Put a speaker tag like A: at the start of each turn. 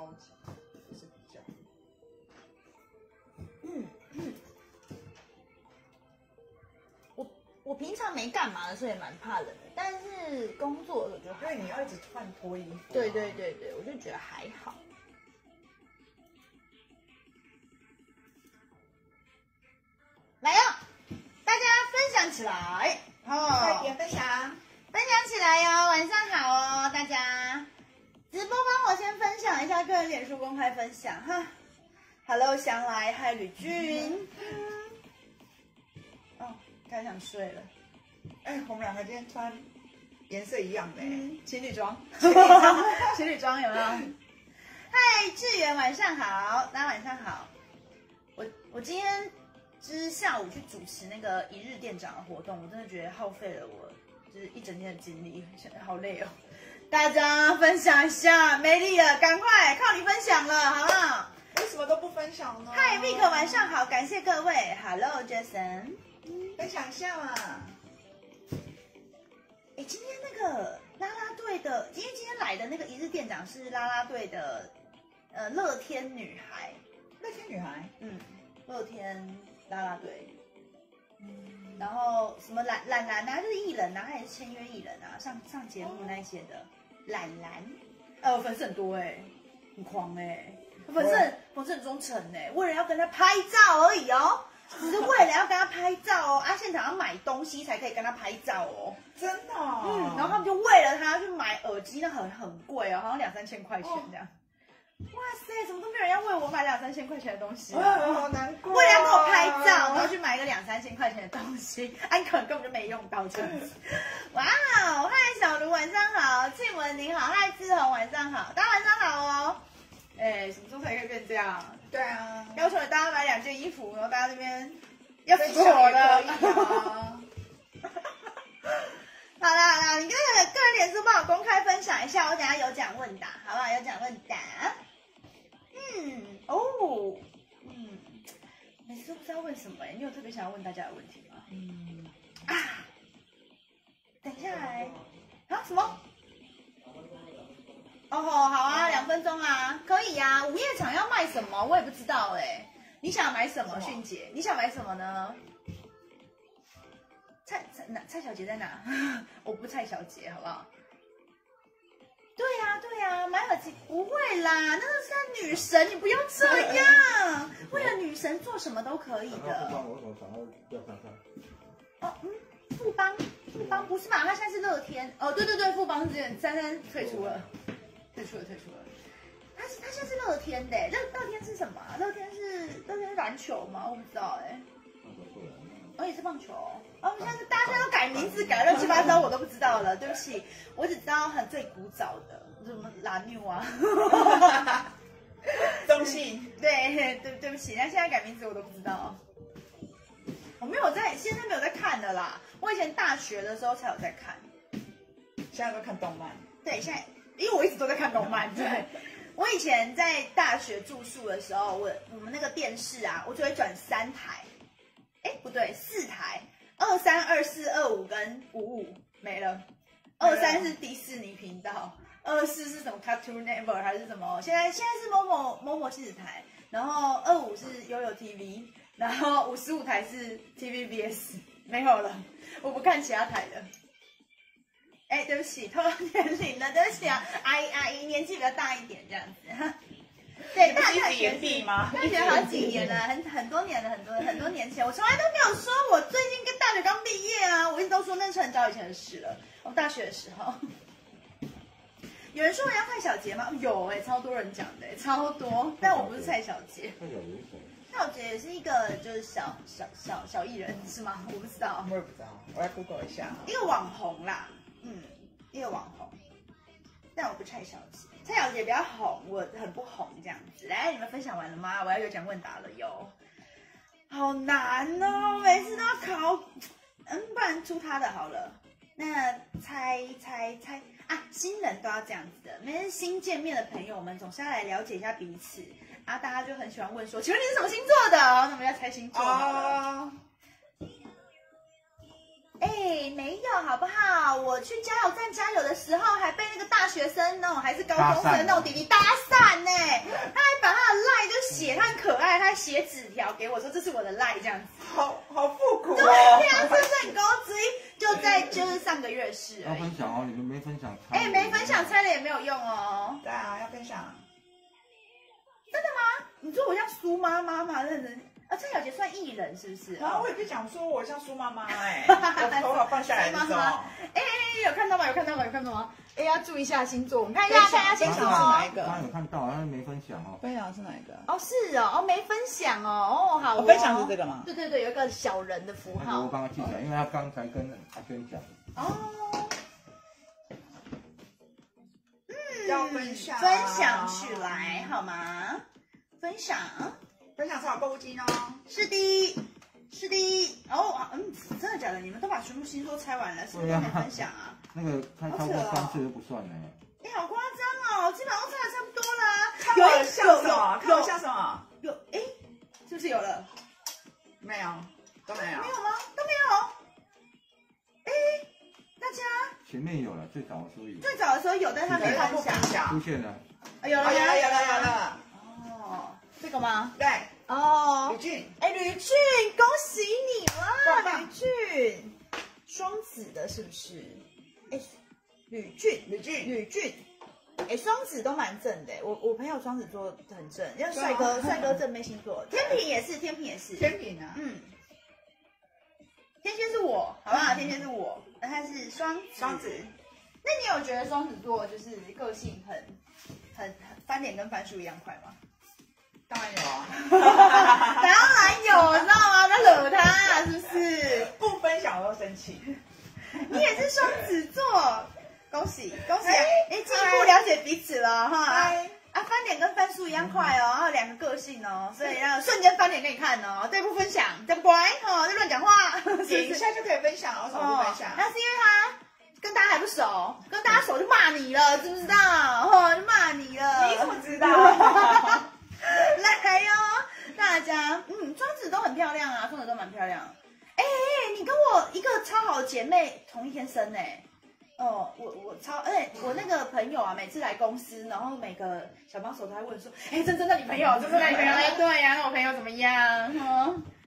A: 超级，就是比较。
B: 嗯嗯，我我平常没干嘛的时候也蛮怕冷的，但是工作的时候就
A: 因为你要一直换脱衣服、啊。
B: 对对。对对，我就觉得还好。来呀，大家分享起来
A: 快
B: 哦，
A: 点分享。
B: 分享起来哟！晚上好哦。直播帮我先分享一下个人脸书公开分享哈。Hello，祥来，嗨，吕俊。哦，太想睡了。
A: 哎，我们两个今天穿颜色一样的、
B: 情侣装，情侣装有没有？嗨，志源，晚上好，大家晚上好。我我今天就是下午去主持那个一日店长的活动，我真的觉得耗费了我就是一整天的精力，好累哦。大家分享一下，美丽的，赶快靠你分享了，好不好？
A: 为什么都不分享呢？
B: 嗨，Vic，晚上好，感谢各位。Hello，Jason。
A: 分享一下嘛。
B: 哎，今天那个啦啦队的，因为今天来的那个一日店长是啦啦队的，呃，乐天女孩，
A: 乐天女孩，
B: 嗯，乐天啦啦队，
A: 嗯，
B: 然后什么懒懒懒啊，就是艺人啊，还是签约艺人啊，上上节目那些的，懒懒，呃，粉丝很多哎、很狂哎、粉丝很粉丝很忠诚哎、为了要跟他拍照而已哦，只是为了要跟他拍照哦，啊，现场要买东西才可以跟他拍照哦。
A: 真的、哦。
B: 嗯，然后他们就为了他去买耳机，那很很贵哦，好像两三千块钱这样。哇塞，怎么都没有人要为我买两三千块钱的东西？
A: 好难过。
B: 为了要跟我拍照，然后去买一个两三千块钱的东西，啊，你可能根本就没用到这样子。哇哦，嗨，小卢晚上好，静文你好，嗨，志宏晚上好，大家晚上好哦。哎，什么时候才可以变这样？
A: 对啊，
B: 要求大家买两件衣服，然后大家这边要
A: 分
B: 死我
A: 享也可
B: 了。
A: 以啊。
B: 好啦好啦，你个人个人脸书帮我公开分享一下，我等下有奖问答，好不好？有奖问答。嗯，哦，嗯，每次都不知道问什么哎、你有特别想要问大家的问题吗？
A: 嗯，
B: 啊，等一下来啊什么？哦吼，好啊，两分钟啊，可以啊。午夜场要卖什么？我也不知道哎、你想买什么，
A: 什么
B: 迅姐？你想买什么呢？蔡蔡哪蔡小姐在哪？我不蔡小姐，好不好？对呀、对呀、买耳机不会啦，那个是她女神，你不要这样。为了女神做什么都可以的。
C: 我怎么想要要看看？
B: 哦，嗯，富邦，富邦不是吧？他现在是乐天。哦，对对对，富邦之前珊珊退出了，退出了，退出了。他是他现在是乐天的，乐乐天是什么啊？乐天是乐天是篮球吗？我不知道哎。哦，也是棒球哦。哦，现在是大家都改名字，改乱七八糟，我都不知道了。对不起，我只知道很最古早的，什么蓝妞啊。
A: 中信，
B: 对对对不起，那现在改名字我都不知道。我没有在，现在没有在看的啦。我以前大学的时候才有在看。
A: 现在都看动漫。
B: 对，现在因为我一直都在看动漫。对，我以前在大学住宿的时候，我我们那个电视啊，我就会转三台。哎，不对，四台，二三、二四、二五跟五五没了。二三是迪士尼频道，二四是什么 Cartoon Network 还是什么？现在现在是某某某某电视台，然后二五是悠悠 TV，然后五十五台是 TVBS，没有了，我不看其他台的。哎，对不起，透露年龄了，对不起啊，阿姨阿姨年纪比较大一点这样子。哈对，
A: 你不是一直
B: 大大学
A: 延毕吗
B: 大学好几年了，很很多年了，很多很多年前，我从来都没有说我最近跟大学刚毕业啊，我一直都说那是很早以前的事了。我大学的时候，有人说我要蔡小杰吗？有哎、超多人讲的、欸，超多，但我不是蔡小杰。蔡小杰也是一个就是小小小小艺人是吗？我不知道，
A: 我也不知道，我来 Google 一下。
B: 一个网红啦，嗯，一个网红，但我不蔡小姐，蔡小姐比较红，我很不红这样子。来，你们分享完了吗？我要有奖问答了哟，好难哦，每次都要考，嗯，不然出他的好了。那猜猜猜啊，新人都要这样子的，每次新见面的朋友我们总是要来了解一下彼此啊，大家就很喜欢问说，请问你是什么星座的？那我们要猜星座。哎，没有好不好？我去加油站加油的时候，还被那个大学生那种还是高中生那种弟弟搭讪呢，他还把他的赖就写，他很可爱，他还写纸条给我说这是我的赖这样子。
A: 好好复古
B: 对
A: 哦。
B: 呀、是不是很高级？就在就是上个月的事
C: 要。分享哦，你们没分享。
B: 哎、没分享猜了也没有用哦。
A: 对啊，要分享。
B: 真的吗？你说我像苏妈妈吗？认真啊，蔡小杰算艺人是不是？
A: 然后
B: 哦
A: 我也可以讲说我像苏妈妈哎，我头发放下来的时候，
B: 哎、哎有看到吗？有看到吗？有看到吗？哎、要注意一下星座，我们看一下，看一下星座
A: 是哪一
B: 哦。
A: 个
C: 刚刚有看到，但是没分享哦。
A: 分享是哪一个？
B: 哦，是哦，哦，没分享哦，哦，好
A: 分享是这个吗？
B: 对对对，有一个小人的符号
C: 我。帮他记起来，因为他刚才跟阿轩讲，
B: 哦，
A: 要分享，
B: 分享起来好吗？分享
A: 分享超好购物金哦。
B: 是的，是的。哦，嗯，真的假的？你们都把全部星座拆完了，是不是都没分享啊？
C: 那个开超过三次都不算呢。
B: 哎、好夸张哦，基本上都猜的差不多啦。
A: 看我像什么？看我
B: 有
A: 像什么？
B: 有哎、是不是有了？
A: 没有，都没有
B: 没。有吗？都没有。哎、大家
C: 前面有了，最早的时候有
B: 最早的时候有，但是他没分享
C: 出。现了，
B: 啊有了
A: 哦，有了，有了，有
B: 了。个吗？
A: 对，
B: 哦。
A: 吕，俊，
B: 哎，吕俊，恭喜你了，吕俊，双子的是不是？哎，吕俊，
A: 吕俊，
B: 吕俊，哎，双子都蛮正的，我我朋友双子座很正，要帅
A: 对
B: 哥，
A: 啊。
B: 帅哥正妹星座，天平也是，天平也是，
A: 天平啊，
B: 嗯，天蝎是我，好不好？天蝎是我，那他是双子，
A: 双子。
B: 那你有觉得双子座就是个性很很很翻脸跟翻书一样快吗？
A: 当然有啊，
B: 当然有，知道吗？在惹他，是不是？
A: 不分享我都生气。
B: 你也是双子座，恭喜恭喜！
A: 哎
B: 哎，进一步了解彼此了哈。啊，翻脸跟翻书一样快哦，然后两个个性哦，所以要瞬间翻脸给你看哦。对，不分享，这不乖哦，就乱讲话，
A: 点一？下就可以分享，为什么不分享？
B: 那是因为他跟大家还不熟，跟大家熟就骂你了，知不知道？哦，就骂你了。
A: 你怎么知道？
B: 哎呦、大家，嗯，庄子都很漂亮啊，双子都蛮漂亮。哎、你跟我一个超好的姐妹同一天生呢、哦，我我超，哎我那个朋友啊，每次来公司，然后每个小帮手都会问说，哎、珍珍的女朋友，珍珍的女朋友，哎，对呀、那我朋友怎么样？